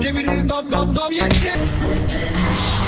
Give me the dum dum dum, yes, yeah.